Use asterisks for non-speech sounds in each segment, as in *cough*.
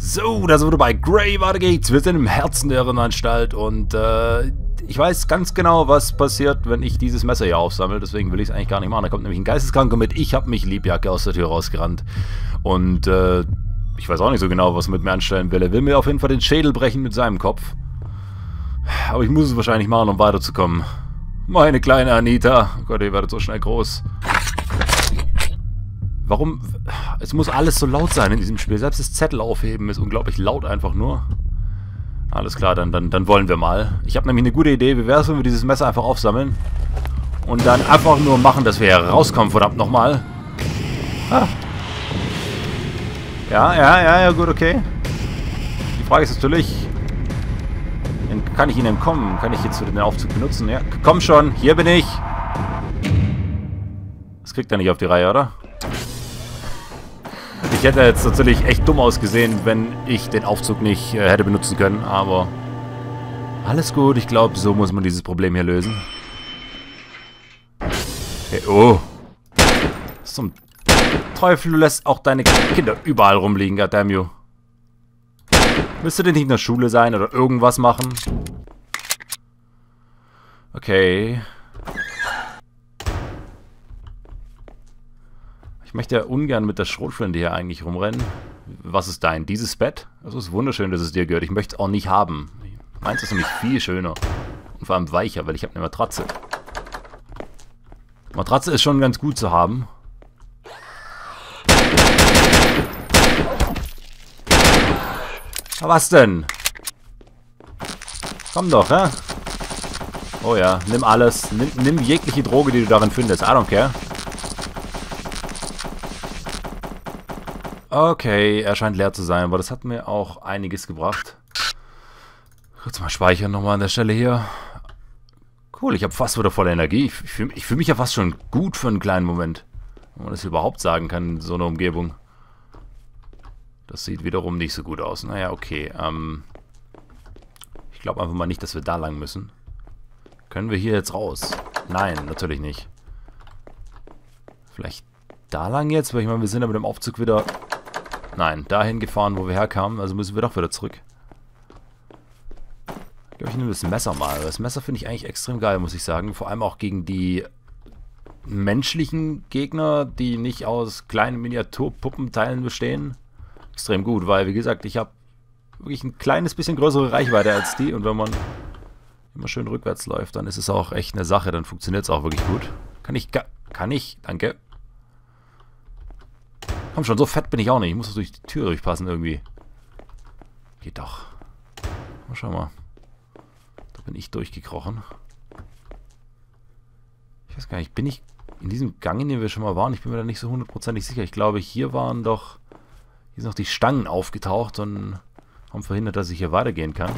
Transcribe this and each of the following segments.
So, da sind wir bei Grey, weiter geht's. Wir sind im Herzen der Irrenanstalt und äh, ich weiß ganz genau, was passiert, wenn ich dieses Messer hier aufsammle. Deswegen will ich es eigentlich gar nicht machen. Da kommt nämlich ein Geisteskranker mit. Ich habe mich Liebjacke aus der Tür rausgerannt. Und äh, ich weiß auch nicht so genau, was er mit mir anstellen will. Er will mir auf jeden Fall den Schädel brechen mit seinem Kopf. Aber ich muss es wahrscheinlich machen, um weiterzukommen. Meine kleine Anita. Oh Gott, ihr werdet so schnell groß. Warum? Es muss alles so laut sein in diesem Spiel. Selbst das Zettel aufheben ist unglaublich laut einfach nur. Alles klar, dann, dann, dann wollen wir mal. Ich habe nämlich eine gute Idee. Wie wäre es, wenn wir dieses Messer einfach aufsammeln? Und dann einfach nur machen, dass wir rauskommen, verdammt nochmal. Ah. Ja, ja, ja, ja, gut, okay. Die Frage ist natürlich, kann ich Ihnen entkommen? Kann ich jetzt den Aufzug benutzen? Ja, komm schon, hier bin ich. Das kriegt er nicht auf die Reihe, oder? Ich hätte jetzt natürlich echt dumm ausgesehen, wenn ich den Aufzug nicht äh, hätte benutzen können, aber alles gut. Ich glaube, so muss man dieses Problem hier lösen. Okay, oh. Zum Teufel, du lässt auch deine Kinder überall rumliegen, goddamn you. Müsste denn nicht in der Schule sein oder irgendwas machen? Okay. Ich möchte ja ungern mit der Schrotflinte hier eigentlich rumrennen. Was ist dein? Dieses Bett? Das ist wunderschön, dass es dir gehört. Ich möchte es auch nicht haben. Meins ist nämlich viel schöner. Und vor allem weicher, weil ich habe eine Matratze. Matratze ist schon ganz gut zu haben. Was denn? Komm doch, hä? Oh ja, nimm alles. Nimm, nimm jegliche Droge, die du darin findest. I don't care. Okay, er scheint leer zu sein, aber das hat mir auch einiges gebracht. Kurz mal speichern nochmal an der Stelle hier. Cool, ich habe fast wieder volle Energie. Ich, ich fühle fühl mich ja fast schon gut für einen kleinen Moment. Wenn man das überhaupt sagen kann in so einer Umgebung. Das sieht wiederum nicht so gut aus. Naja, okay. Ähm, ich glaube einfach mal nicht, dass wir da lang müssen. Können wir hier jetzt raus? Nein, natürlich nicht. Vielleicht da lang jetzt? Weil ich meine, wir sind ja mit dem Aufzug wieder Nein, dahin gefahren, wo wir herkamen. Also müssen wir doch wieder zurück. Ich glaube, ich nehme das Messer mal. Das Messer finde ich eigentlich extrem geil, muss ich sagen. Vor allem auch gegen die menschlichen Gegner, die nicht aus kleinen Miniaturpuppenteilen bestehen. Extrem gut, weil, wie gesagt, ich habe wirklich ein kleines bisschen größere Reichweite als die. Und wenn man immer schön rückwärts läuft, dann ist es auch echt eine Sache. Dann funktioniert es auch wirklich gut. Kann ich... Kann ich? Danke. Komm schon, so fett bin ich auch nicht. Ich muss durch die Tür durchpassen irgendwie. Geht doch. Mal schau mal. Da bin ich durchgekrochen. Ich weiß gar nicht, bin ich in diesem Gang, in dem wir schon mal waren? Ich bin mir da nicht so hundertprozentig sicher. Ich glaube, hier waren doch... Hier sind noch die Stangen aufgetaucht und haben verhindert, dass ich hier weitergehen kann.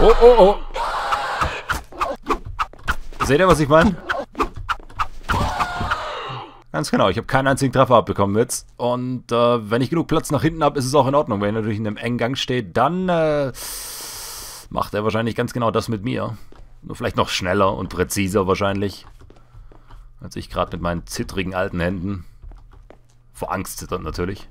Oh, oh, oh. Seht ihr, was ich meine? Ganz genau, ich habe keinen einzigen Treffer abbekommen jetzt. Und äh, wenn ich genug Platz nach hinten habe, ist es auch in Ordnung. Wenn er natürlich in einem engen Gang steht, dann äh, macht er wahrscheinlich ganz genau das mit mir. Nur vielleicht noch schneller und präziser wahrscheinlich. Als ich gerade mit meinen zittrigen alten Händen. Vor Angst zittert natürlich.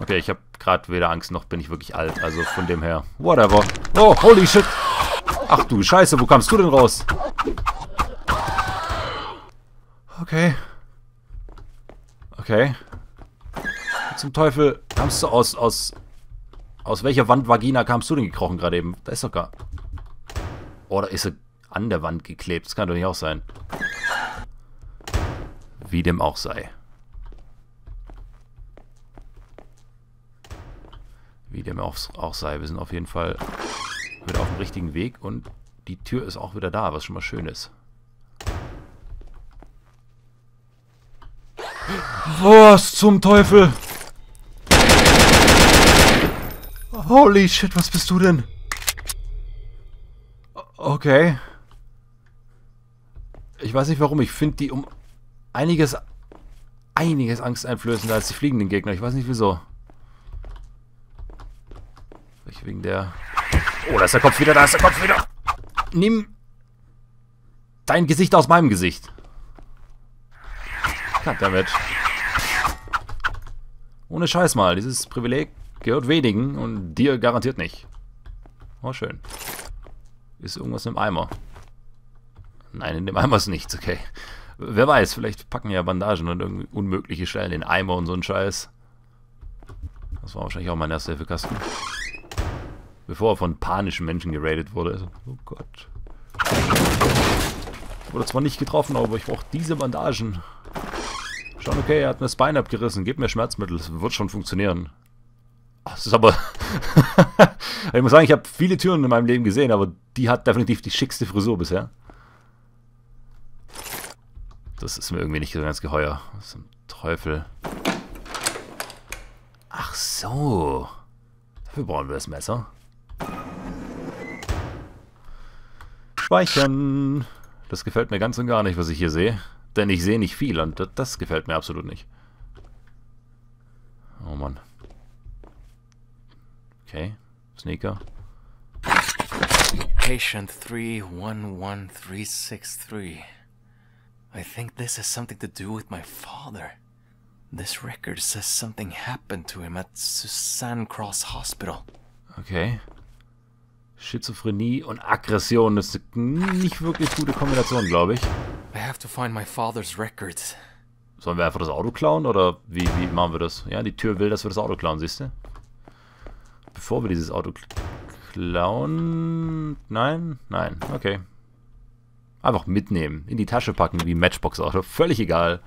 Okay, ich habe gerade weder Angst noch bin ich wirklich alt. Also von dem her, whatever. Oh, holy shit. Ach du Scheiße, wo kamst du denn raus? Okay. Okay. Zum Teufel kamst du aus, aus, aus welcher Wand Vagina kamst du denn gekrochen gerade eben? Da ist doch gar... Oder ist er an der Wand geklebt? Das kann doch nicht auch sein. Wie dem auch sei. Wie dem auch, auch sei. Wir sind auf jeden Fall wieder auf dem richtigen Weg und die Tür ist auch wieder da, was schon mal schön ist. Was zum Teufel? Holy shit, was bist du denn? Okay. Ich weiß nicht warum, ich finde die um einiges, einiges angsteinflößender als die fliegenden Gegner. Ich weiß nicht wieso. Vielleicht wegen der... Oh, da ist der Kopf wieder, da ist der Kopf wieder. Nimm dein Gesicht aus meinem Gesicht. Goddammit. Ohne Scheiß mal, dieses Privileg gehört wenigen und dir garantiert nicht. Oh, schön. Ist irgendwas im Eimer? Nein, in dem Eimer ist nichts, okay. Wer weiß, vielleicht packen ja Bandagen und irgendwie unmögliche Stellen in Eimer und so ein Scheiß. Das war wahrscheinlich auch mein erster Hilfekasten. Bevor er von panischen Menschen geradet wurde. Also, oh Gott. Wurde zwar nicht getroffen, aber ich brauche diese Bandagen. Schon okay, er hat mir das Bein abgerissen. Gib mir Schmerzmittel. Das wird schon funktionieren. Das ist aber... *laughs* ich muss sagen, ich habe viele Türen in meinem Leben gesehen, aber die hat definitiv die schickste Frisur bisher. Das ist mir irgendwie nicht so ganz geheuer. Was zum Teufel. Ach so. Dafür brauchen wir das Messer. Speichern. Das gefällt mir ganz und gar nicht, was ich hier sehe. Denn ich sehe nicht viel und das gefällt mir absolut nicht. Oh Mann. Okay. Sneaker. Patient 311363. I think this has something to do with my father. This record says something happened to him at Susanne Cross Hospital. Okay. Schizophrenie und Aggression ist eine nicht wirklich gute Kombination, glaube ich. I have to find my father's records. Sollen wir einfach das Auto klauen oder wie, wie machen wir das? Ja, die Tür will, dass wir das Auto klauen, siehst du? Bevor wir dieses Auto klauen... Nein? Nein, okay. Einfach mitnehmen, in die Tasche packen wie Matchbox-Auto. Völlig egal.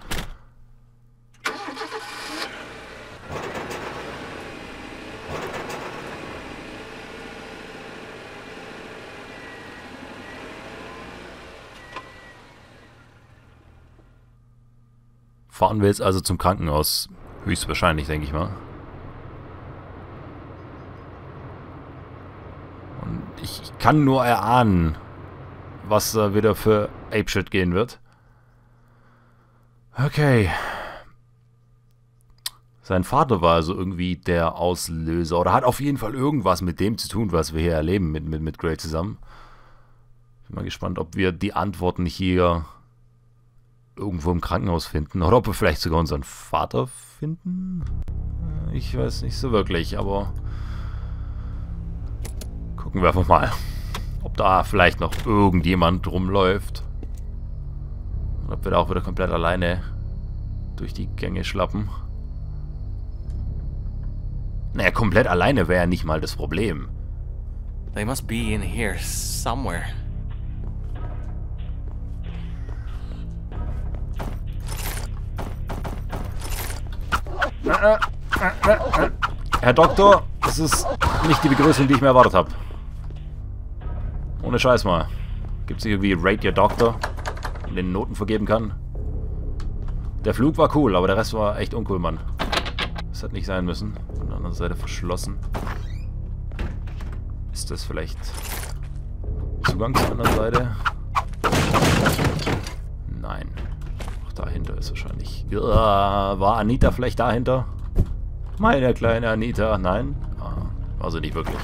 Fahren wir jetzt also zum Krankenhaus. Höchstwahrscheinlich, denke ich mal. Und ich kann nur erahnen, was da wieder für Apeshit gehen wird. Okay. Sein Vater war also irgendwie der Auslöser oder hat auf jeden Fall irgendwas mit dem zu tun, was wir hier erleben mit, mit, mit Gray zusammen. Bin mal gespannt, ob wir die Antworten hier irgendwo im Krankenhaus finden. Oder ob wir vielleicht sogar unseren Vater finden. Ich weiß nicht so wirklich, aber gucken wir einfach mal, ob da vielleicht noch irgendjemand rumläuft. Und ob wir da auch wieder komplett alleine durch die Gänge schlappen. Naja, komplett alleine wäre ja nicht mal das Problem. They must be in here somewhere. Herr Doktor, das ist nicht die Begrüßung, die ich mir erwartet habe. Ohne Scheiß mal. Gibt es irgendwie Rate Your Doctor, den Noten vergeben kann? Der Flug war cool, aber der Rest war echt uncool, Mann. Das hat nicht sein müssen. Von der anderen Seite verschlossen. Ist das vielleicht Zugang zur anderen Seite? Nein. Dahinter ist wahrscheinlich... Ja, war Anita vielleicht dahinter? Meine kleine Anita. Nein? Ah, war sie nicht wirklich.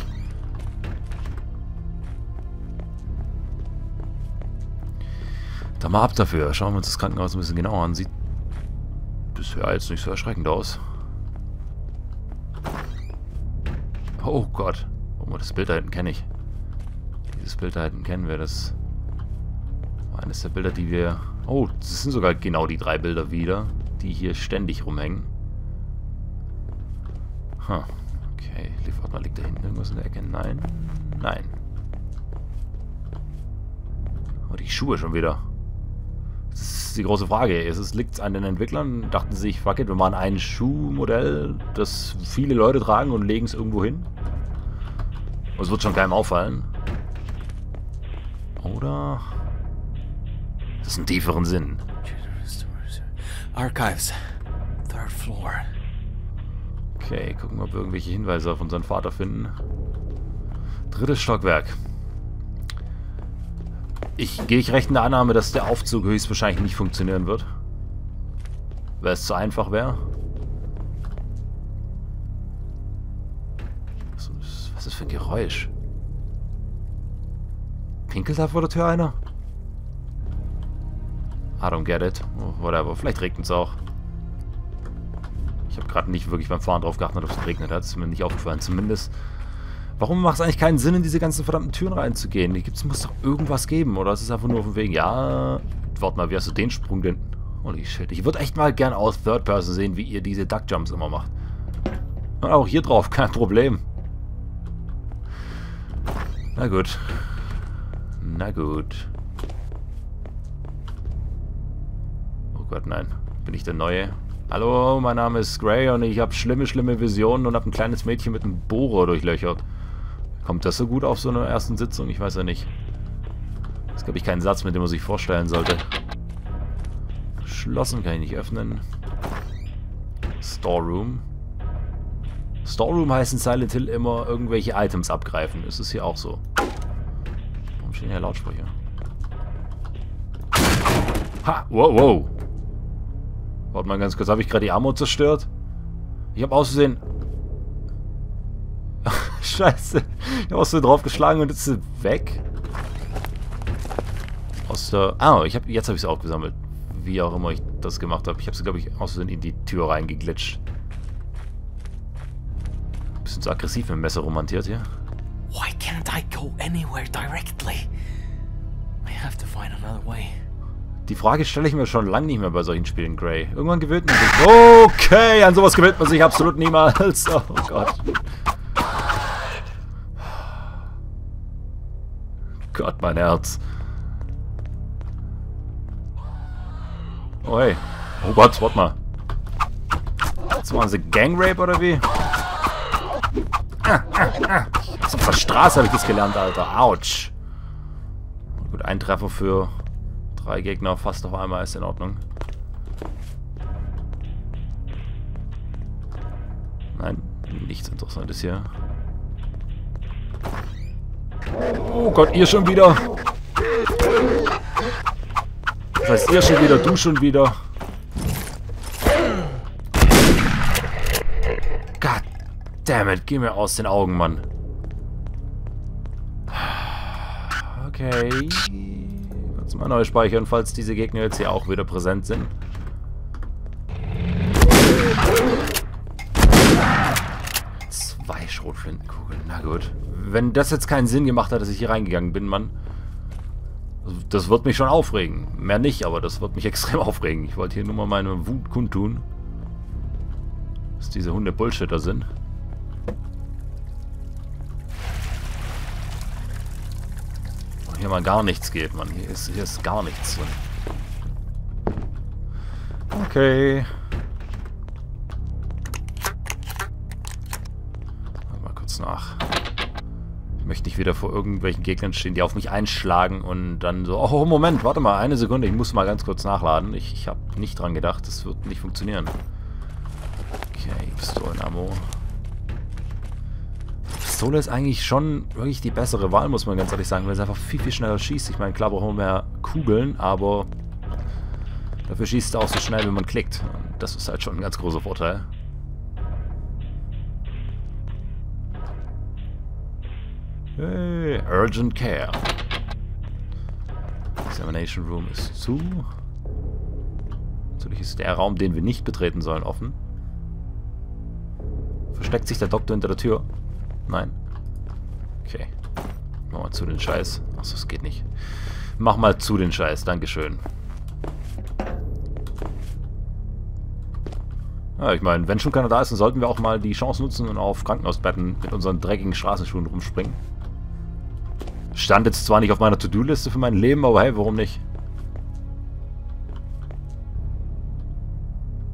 Da mal ab dafür. Schauen wir uns das Krankenhaus ein bisschen genauer an. Sieht bisher jetzt nicht so erschreckend aus. Oh Gott. Oh, das Bild da hinten kenne ich. Dieses Bild da hinten kennen wir. Das war eines der Bilder, die wir... Oh, das sind sogar genau die drei Bilder wieder, die hier ständig rumhängen. Huh. Okay, warte mal, liegt da hinten irgendwas in der Ecke? Nein. Nein. Oh, die Schuhe schon wieder. Das ist die große Frage. Liegt es an den Entwicklern? Dachten sie sich, fuck it, wir machen ein Schuhmodell, das viele Leute tragen und legen es irgendwo hin? Und es wird schon keinem auffallen. Oder... Das ist einen tieferen Sinn. Archives. Third floor. Okay, gucken, ob wir irgendwelche Hinweise auf unseren Vater finden. Drittes Stockwerk. Ich gehe ich recht in der Annahme, dass der Aufzug höchstwahrscheinlich nicht funktionieren wird. Weil es zu einfach wäre. Was, was ist das für ein Geräusch? Pinkelt da vor der Tür einer? I don't get it. Whatever. Vielleicht regnet es auch. Ich habe gerade nicht wirklich beim Fahren drauf geachtet, ob es geregnet hat. Ist mir nicht aufgefallen. Zumindest. Warum macht es eigentlich keinen Sinn, in diese ganzen verdammten Türen reinzugehen? Es muss doch irgendwas geben, oder? Es ist einfach nur auf dem Weg. Ja, warte mal, wie hast du den Sprung denn? Holy shit. Ich würde echt mal gern aus Third Person sehen, wie ihr diese Duckjumps immer macht. Und auch hier drauf, *laughs* kein Problem. Na gut. Na gut. Oh Gott, nein. Bin ich der Neue? Hallo, mein Name ist Gray und ich habe schlimme, schlimme Visionen und habe ein kleines Mädchen mit einem Bohrer durchlöchert. Kommt das so gut auf so einer ersten Sitzung? Ich weiß ja nicht. Das ist, glaube ich, kein Satz, mit dem man sich vorstellen sollte. Geschlossen, kann ich nicht öffnen. Storeroom. Storeroom heißt in Silent Hill immer irgendwelche Items abgreifen. Ist es hier auch so? Warum stehen hier Lautsprecher? Ha! Wow, wow! Warte mal ganz kurz, habe ich gerade die Ammo zerstört? Ich habe auszusehen... *laughs* Scheiße. Ich habe auszusehen draufgeschlagen und jetzt ist sie weg. Aus der... Ah, ich hab, jetzt habe ich sie auch gesammelt. Wie auch immer ich das gemacht habe. Ich habe sie, glaube ich, auszusehen in die Tür reingeglitscht. Bisschen zu aggressiv mit dem Messer romantiert hier. Why can't I go anywhere directly? I have to find another way. Die Frage stelle ich mir schon lange nicht mehr bei solchen Spielen, Gray. Irgendwann gewöhnt man sich. Okay, an sowas gewöhnt man sich absolut niemals. *laughs* Oh Gott. Gott, mein Herz. Oh hey. Oh Gott, warte mal. Jetzt machen sie Gangrape oder wie? Ah, ah, ah. Auf der Straße habe ich das gelernt, Alter. Autsch. Gut, ein Treffer für drei Gegner fast auf einmal ist in Ordnung. Nein, nichts Interessantes hier. Oh Gott, ihr schon wieder. Das heißt, ihr schon wieder, du schon wieder. God damn it, geh mir aus den Augen, Mann. Okay. Kurz mal neu speichern, falls diese Gegner jetzt hier auch wieder präsent sind. Zwei Schrotflintenkugeln, na gut. Wenn das jetzt keinen Sinn gemacht hat, dass ich hier reingegangen bin, Mann. Das wird mich schon aufregen. Mehr nicht, aber das wird mich *laughs* extrem aufregen. Ich wollte hier nur mal meine Wut kundtun. Dass diese Hunde Bullshitter sind. Hier mal gar nichts geht, Mann. Hier ist, hier ist gar nichts drin. Okay. Mal kurz nach. Ich möchte nicht wieder vor irgendwelchen Gegnern stehen, die auf mich einschlagen und dann so, oh Moment, warte mal, eine Sekunde, ich muss mal ganz kurz nachladen. Ich, ich habe nicht dran gedacht, das wird nicht funktionieren. Okay, Pistolen-Ammo. Pistole ist eigentlich schon wirklich die bessere Wahl, muss man ganz ehrlich sagen, weil es einfach viel, viel schneller schießt. Ich meine, klar brauchen wir mehr Kugeln, aber dafür schießt es auch so schnell, wenn man klickt. Und das ist halt schon ein ganz großer Vorteil. Hey, Urgent Care. Examination Room ist zu. Natürlich ist der Raum, den wir nicht betreten sollen, offen. Versteckt sich der Doktor hinter der Tür? Nein. Okay. Mach mal zu den Scheiß. Achso, es geht nicht. Mach mal zu den Scheiß. Dankeschön. Ja, ich meine, wenn schon keiner da ist, dann sollten wir auch mal die Chance nutzen und auf Krankenhausbetten mit unseren dreckigen Straßenschuhen rumspringen. Stand jetzt zwar nicht auf meiner To-Do-Liste für mein Leben, aber hey, warum nicht?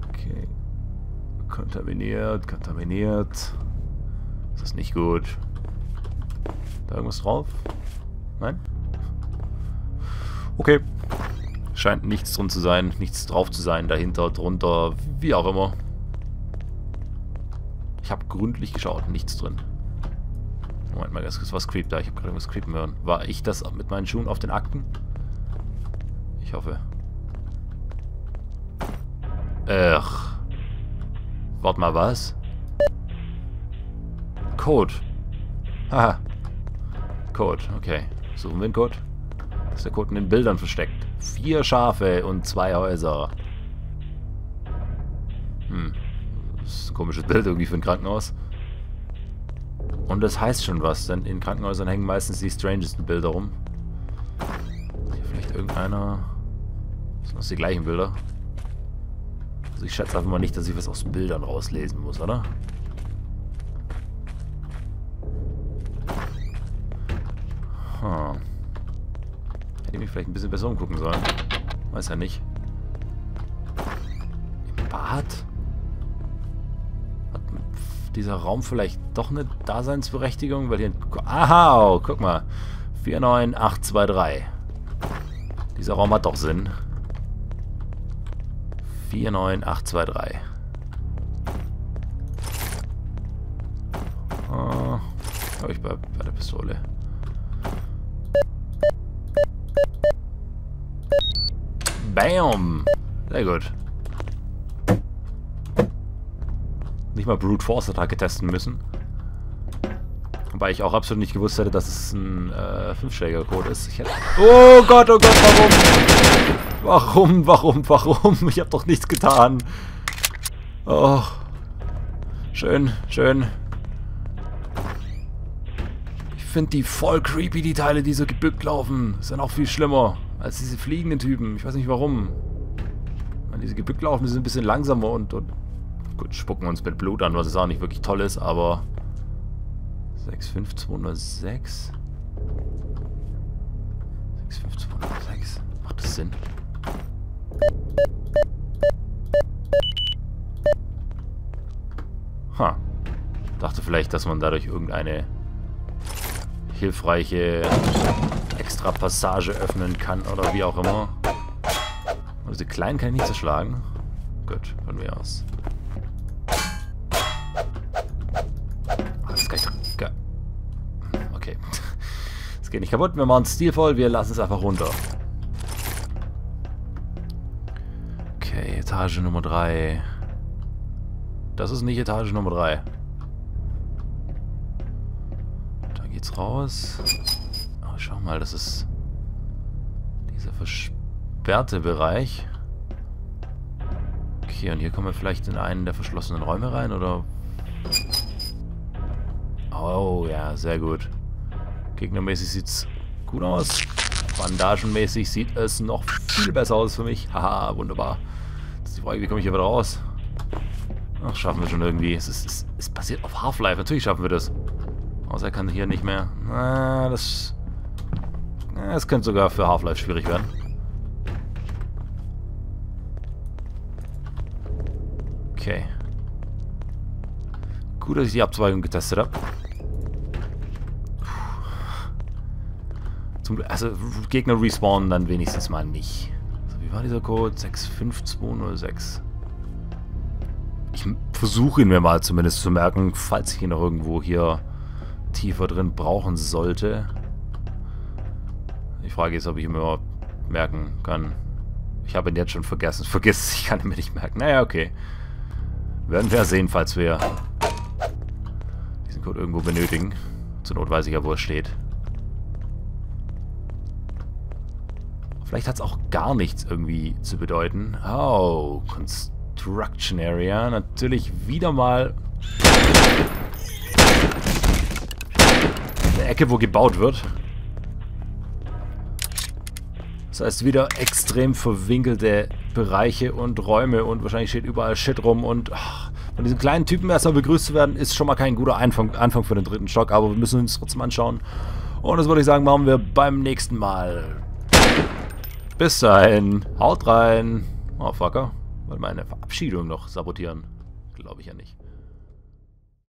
Okay. Kontaminiert, kontaminiert. Das ist nicht gut. Da irgendwas drauf? Nein? Okay. Scheint nichts drin zu sein, nichts drauf zu sein, dahinter, drunter, wie auch immer. Ich habe gründlich geschaut, nichts drin. Moment mal, was creept da? Ich habe gerade irgendwas creepen hören. War ich das mit meinen Schuhen auf den Akten? Ich hoffe. Ach. Warte mal, was? Code. Haha. Code, okay. Suchen wir den Code. Ist der Code in den Bildern versteckt? Vier Schafe und zwei Häuser. Hm. komisches Bild irgendwie für ein Krankenhaus. Und das heißt schon was, denn in Krankenhäusern hängen meistens die strangesten Bilder rum. Hier vielleicht irgendeiner... Sind das die gleichen Bilder? Also ich schätze einfach mal nicht, dass ich was aus Bildern rauslesen muss, oder? Hm. Hätte ich mich vielleicht ein bisschen besser umgucken sollen. Weiß ja nicht. Im Bad? Hat dieser Raum vielleicht doch eine Daseinsberechtigung? Weil hier... Aha, oh, guck mal. 49823. Dieser Raum hat doch Sinn. 49823. Oh, ich bei, bei der Pistole. Bam! Sehr gut. Nicht mal Brute Force Attacke testen müssen. Wobei ich auch absolut nicht gewusst hätte, dass es ein äh, fünfstelliger Code ist. Ich hätte oh Gott, oh Gott, warum? Warum, warum, warum? Ich habe doch nichts getan. Oh. Schön, schön. Ich finde die voll creepy, die Teile, die so gebückt laufen. Sind auch viel schlimmer als diese fliegenden Typen. Ich weiß nicht warum. Meine, diese gebückt laufen, die sind ein bisschen langsamer und, und gut, spucken uns mit Blut an, was es auch nicht wirklich toll ist, aber 65206 65206 Macht das Sinn? Ha. Dachte vielleicht, dass man dadurch irgendeine hilfreiche extra Passage öffnen kann oder wie auch immer. Aber diese kleinen kann ich nicht zerschlagen. Gut, von mir aus. Ah, das kann ich doch... Okay. Das geht nicht kaputt. Wir machen es stilvoll. Wir lassen es einfach runter. Okay, Etage Nummer 3. Das ist nicht Etage Nummer 3. Da geht's raus schau mal, das ist dieser versperrte Bereich. Okay, und hier kommen wir vielleicht in einen der verschlossenen Räume rein, oder? Oh, ja, sehr gut. Gegnermäßig sieht's gut aus. Bandagenmäßig sieht es noch viel besser aus für mich. Haha, wunderbar. Das ist die Frage, wie komme ich hier wieder raus? Ach, schaffen wir schon irgendwie. Es, ist, es, es basiert auf Half-Life. Natürlich schaffen wir das. Außer er kann hier nicht mehr. Na, das es könnte sogar für Half-Life schwierig werden. Okay. Gut, dass ich die Abzweigung getestet habe. also Gegner respawnen dann wenigstens mal nicht. Also, wie war dieser Code? 65206. Ich versuche ihn mir mal zumindest zu merken, falls ich ihn noch irgendwo hier tiefer drin brauchen sollte. Frage ist, ob ich ihn überhaupt merken kann. Ich habe ihn jetzt schon vergessen. *laughs* Vergiss, ich kann ihn mir nicht merken. Naja, okay. Werden wir sehen, falls wir diesen Code irgendwo benötigen. Zur Not weiß ich ja, wo er steht. Vielleicht hat es auch gar nichts irgendwie zu bedeuten. Oh, Construction Area. Natürlich wieder mal eine Ecke, wo gebaut wird. Das heißt, wieder extrem verwinkelte Bereiche und Räume und wahrscheinlich steht überall Shit rum und ach, von diesen kleinen Typen erstmal begrüßt zu werden, ist schon mal kein guter Anfang, Anfang für den dritten Stock, aber wir müssen uns trotzdem anschauen. Und das würde ich sagen, machen wir beim nächsten Mal. Bis dahin, haut rein. Oh, Fucker. Wollte meine Verabschiedung noch sabotieren. Glaube ich ja nicht.